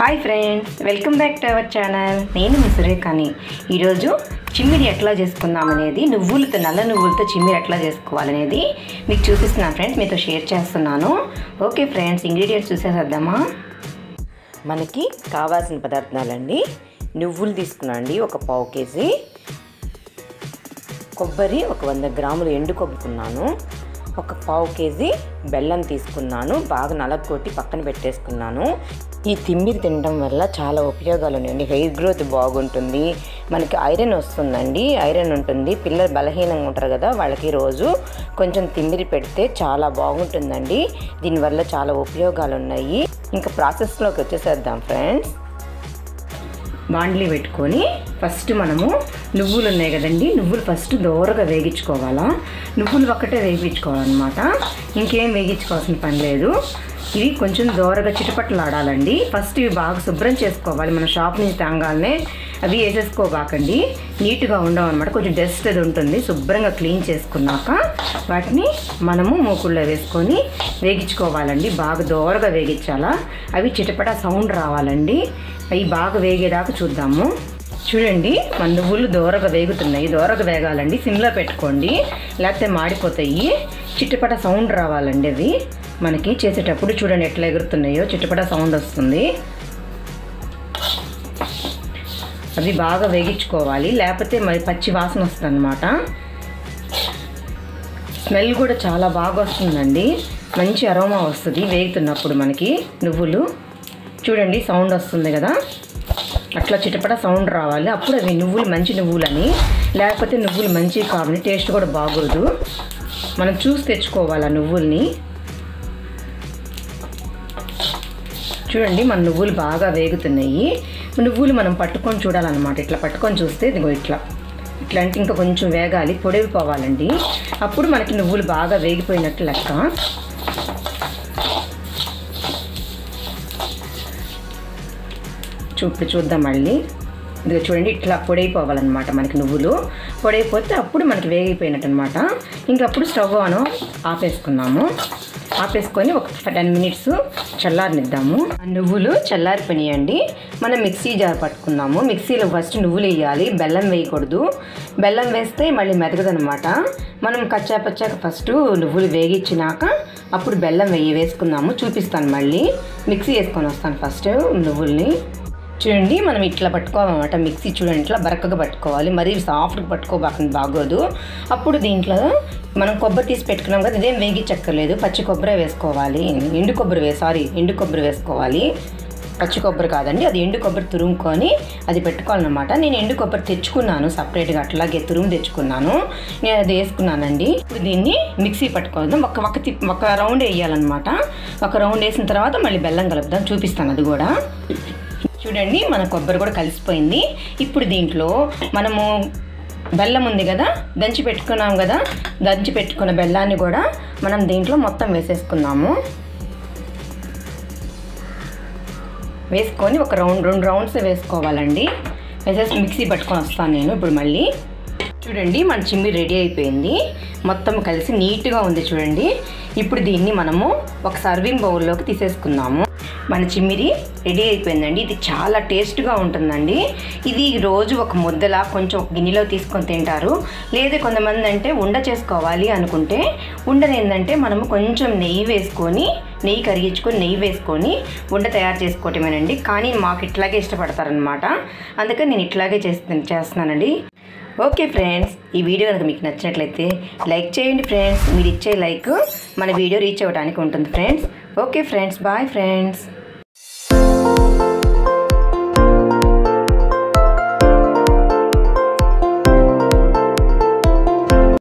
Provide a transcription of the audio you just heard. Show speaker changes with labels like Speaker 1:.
Speaker 1: Hi friends welcome back to our channel నేను మీ సురేఖని. ఈరోజు చిమ్మిడి ఎట్లా చేసుకుందాం అనేది నువ్వులతో నల్ల నువ్వులతో చిమ్మిడి ఎట్లా చేసుకోవాలనేది మీకు చూపిస్తున్నాను ఫ్రెండ్స్ మీతో షేర్ చేస్తున్నాను. ఓకే ఫ్రెండ్స్ ఇంగ్రీడియంట్స్ చూసేసేద్దామా? మనకి కావాల్సిన పదార్థాలండి నువ్వులు తీసుకున్నాండి ఒక పావు కేజీ. కొబ్బరి ఒక వంద గ్రాములు ఎండు కొబ్బుకున్నాను. ఒక పావు కేజీ బెల్లం తీసుకున్నాను బాగా నలగొట్టి పక్కన పెట్టేసుకున్నాను. ఈ తిమ్మిరి తినడం వల్ల చాలా ఉపయోగాలు ఉన్నాయండి హెయిర్ గ్రోత్ బాగుంటుంది. మనకి ఐరన్ వస్తుందండి. ఐరన్ ఉంటుంది. పిల్లలు బలహీనంగా ఉంటారు కదా వాళ్ళకి రోజు కొంచెం తిమ్మిరి పెడితే చాలా బాగుంటుందండి. దీనివల్ల చాలా ఉపయోగాలు ఉన్నాయి. ఇంకా ప్రాసెస్లోకి వచ్చేసేద్దాం ఫ్రెండ్స్ బాండ్లీ పెట్టుకొని ఫస్ట్ మనము నువ్వులు ఉన్నాయి కదండి. నువ్వులు ఫస్ట్ దోరగా వేగించుకోవాలా. నువ్వులు ఒక్కటే వేగించుకోవాలన్నమాట ఇంకేం వేగించుకోవాల్సిన పని లేదు. ఇవి కొంచెం దోరగా చిటపట్లాడాలండి. ఫస్ట్ ఇవి బాగా శుభ్రం చేసుకోవాలి. మన షాప్ నుంచి తేంగాలనే అవి వేసేసుకోబాకండి. నీట్గా ఉండవు అనమాట కొంచెం డస్ట్ అది ఉంటుంది. శుభ్రంగా క్లీన్ చేసుకున్నాక వాటిని మనము మూకుల్లో వేసుకొని వేగించుకోవాలండి. బాగా దోరగా వేగించాలా. అవి చిటపట సౌండ్ రావాలండి. అవి బాగా వేగేదాకా చూద్దాము. చూడండి మన నువ్వులు దోరగా వేగుతున్నాయి. దోరగా వేగాలండి. సిమ్లో పెట్టుకోండి. లేకపోతే మాడిపోతాయి. చిట్టపట సౌండ్ రావాలండి అవి. మనకి చేసేటప్పుడు చూడండి ఎట్లా ఎగురుతున్నాయో. చిట్టపట సౌండ్ వస్తుంది. అవి బాగా వేగించుకోవాలి. లేకపోతే మరి పచ్చి వాసన వస్తుంది అనమాట స్మెల్ కూడా చాలా బాగా వస్తుందండి. మంచి అరోమా వస్తుంది వేగుతున్నప్పుడు మనకి నువ్వులు. చూడండి సౌండ్ వస్తుంది కదా. అట్లా చిటపట సౌండ్ రావాలి. అప్పుడు అవి నువ్వులు మంచి నువ్వులని లేకపోతే నువ్వులు మంచి కావని టేస్ట్ కూడా బాగోదు. మనం చూసి తెచ్చుకోవాలి ఆ నువ్వుల్ని? చూడండి మన నువ్వులు బాగా వేగుతున్నాయి. నువ్వులు మనం పట్టుకొని చూడాలన్నమాట. ఇట్లా పట్టుకొని చూస్తే ఇదిగో ఇట్లా. ఇట్లా అంటే ఇంకా కొంచెం వేగాలి పొడిగిపోవాలండి అప్పుడు మనకి నువ్వులు బాగా వేగిపోయినట్టు లెక్క. ఇప్పుడు చూద్దాం మళ్ళీ. ఇదిగో చూడండి ఇట్లా పొడైపోవాలన్నమాట మనకి నువ్వులు. పొడైపోతే అప్పుడు మనకి వేగిపోయినట్టు అనమాట ఇంకప్పుడు స్టవ్ ఆన్ ఆపేసుకున్నాము. ఆపేసుకొని ఒక టెన్ మినిట్స్ చల్లారనిద్దాము. ఆ నువ్వులు చల్లారిపోయినాయండి. మనం మిక్సీ జార్ పట్టుకుందాము మిక్సీలో ఫస్ట్ నువ్వులు వేయాలి. బెల్లం వేయకూడదు. బెల్లం వేస్తే మళ్ళీ మెదగదనమాట మనం కచ్చా పచ్చాక ఫస్ట్ నువ్వులు వేగించినాక అప్పుడు బెల్లం వేయి వేసుకుందాము చూపిస్తాను మళ్ళీ. మిక్సీ వేసుకొని వస్తాను ఫస్ట్ నువ్వుల్ని. చూడండి మనం ఇట్లా పట్టుకోవాలన్నమాట. మిక్సీ చూడండి ఇట్లా బరకగా పట్టుకోవాలి. మరీ సాఫ్ట్గా పట్టుకోబాకండి బాగోదు. అప్పుడు దీంట్లో మనం కొబ్బరి తీసి పెట్టుకున్నాం కదా ఇదేం వేగించక్కర్లేదు పచ్చి కొబ్బరి వేసుకోవాలి. ఎండు కొబ్బరి వే సారీ ఎండు కొబ్బరి వేసుకోవాలి. పచ్చి కొబ్బరి కాదండి అది ఎండు కొబ్బరి తురుముకొని అది పెట్టుకోవాలన్నమాట. నేను ఎండు కొబ్బరి తెచ్చుకున్నాను సపరేట్గా అట్లాగే తురుము తెచ్చుకున్నాను. నేను అది వేసుకున్నానండి. ఇప్పుడు దీన్ని మిక్సీ పట్టుకోవద్దాం ఒక ఒక తిప్ ఒక రౌండ్ వేయాలన్నమాట. ఒక రౌండ్ వేసిన తర్వాత మళ్ళీ బెల్లం కలుపుదాం. చూపిస్తాను అది కూడా. చూడండి మన కొబ్బరి కూడా కలిసిపోయింది. ఇప్పుడు దీంట్లో మనము బెల్లం ఉంది కదా దంచి పెట్టుకున్నాం కదా దంచి పెట్టుకున్న బెల్లాన్ని కూడా మనం దీంట్లో మొత్తం వేసేసుకున్నాము వేసుకొని ఒక రౌండ్ రెండు రౌండ్స్ వేసుకోవాలండి. వేసేసి మిక్సీ పట్టుకొని వస్తాను నేను ఇప్పుడు మళ్ళీ. చూడండి మన చిమ్మి రెడీ అయిపోయింది. మొత్తం కలిసి నీట్గా ఉంది చూడండి. ఇప్పుడు దీన్ని మనము ఒక సర్వింగ్ బౌల్లోకి తీసేసుకుందాము. మన చిమ్మిరి రెడీ అయిపోయిందండి. ఇది చాలా టేస్ట్గా ఉంటుందండి. ఇది రోజు ఒక ముద్దలా కొంచెం ఒక గిన్నెలో తీసుకొని తింటారు. లేదా కొంతమంది అంటే ఉండ చేసుకోవాలి అనుకుంటే ఉండని ఏంటంటే మనము కొంచెం నెయ్యి వేసుకొని నెయ్యి కరిగించుకొని నెయ్యి వేసుకొని ఉండ తయారు చేసుకోవటమేనండి. కానీ మాకు ఇట్లాగే ఇష్టపడతారనమాట అందుకని నేను ఇట్లాగే చేస్తు చేస్తున్నానండి. ఓకే ఫ్రెండ్స్ ఈ వీడియో కనుక మీకు నచ్చినట్లయితే లైక్ చేయండి ఫ్రెండ్స్. మీరు ఇచ్చే లైక్ మన వీడియో రీచ్ అవ్వడానికి ఉంటుంది friends. Okay friends bye friends.